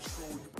show you.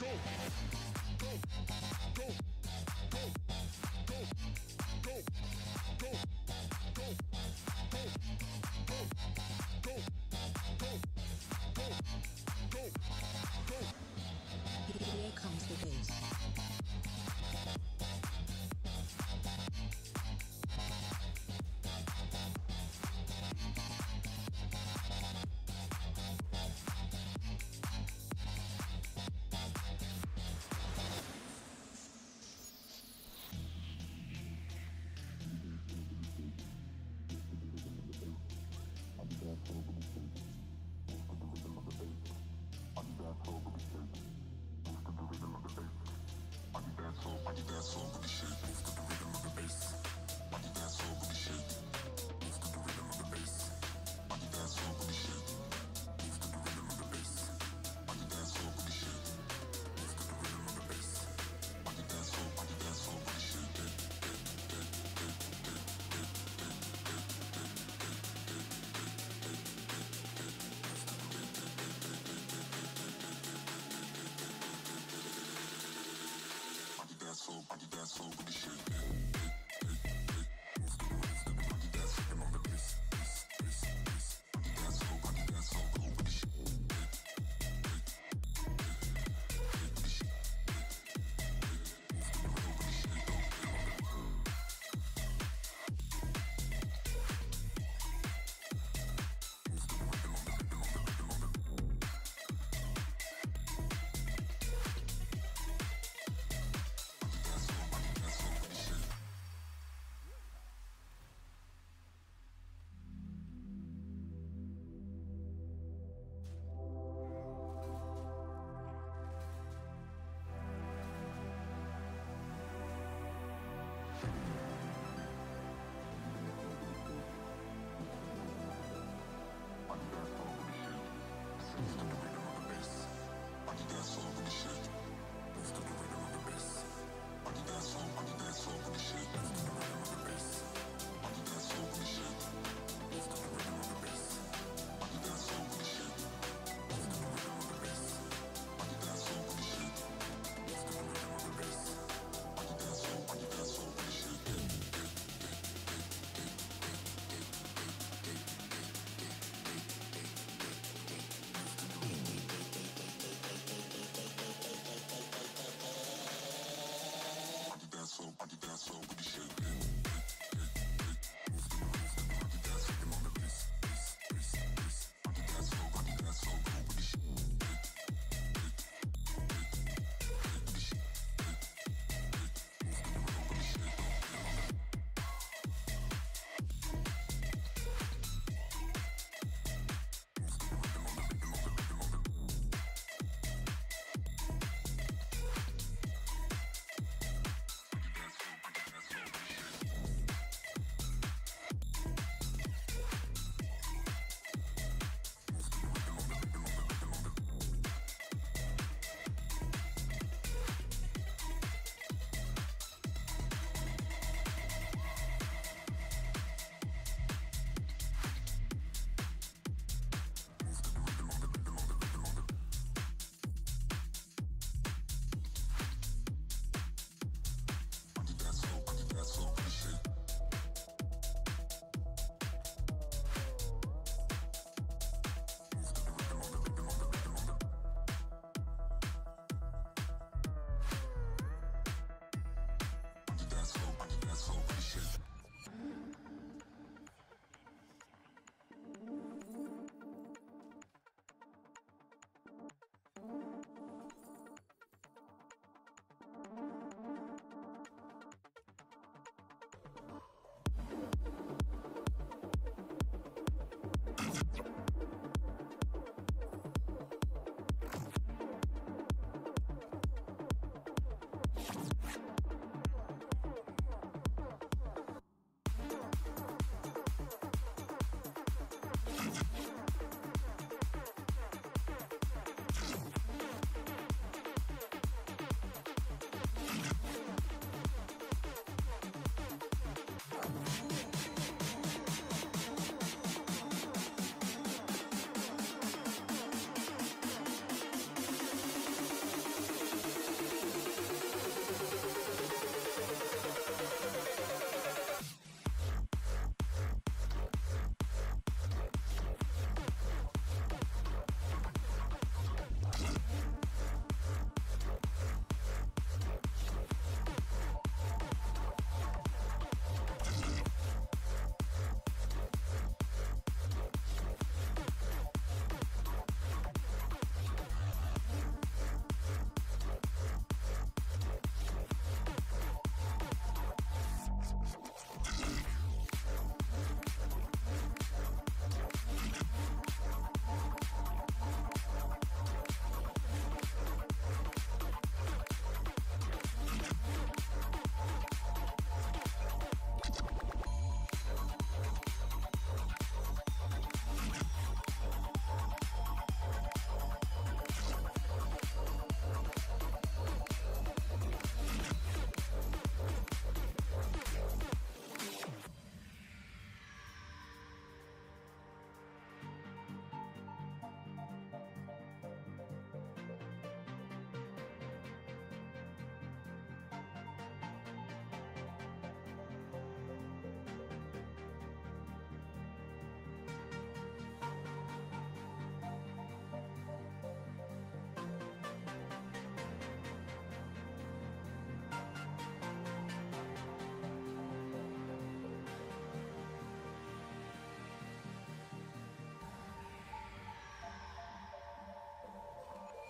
Go!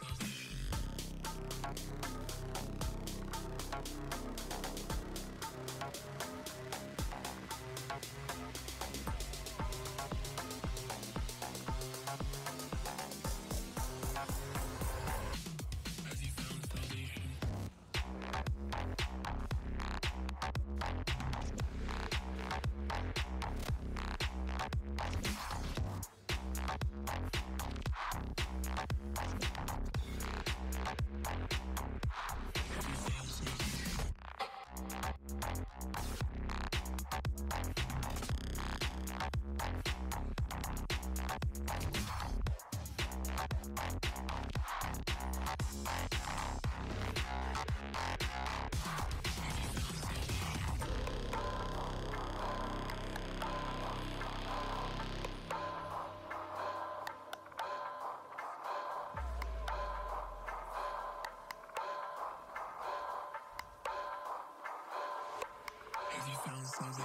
Cause transformation.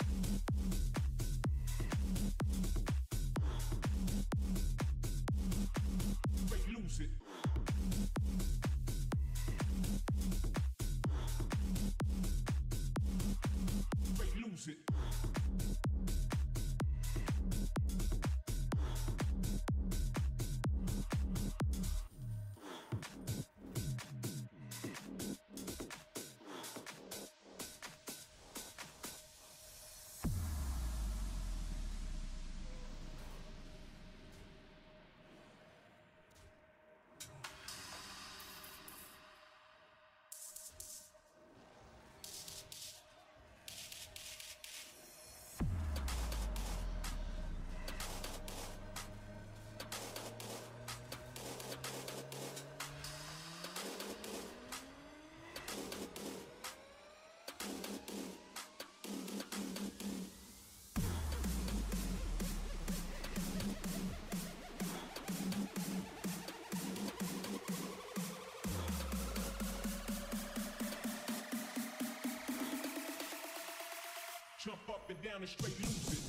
and down and straight losing.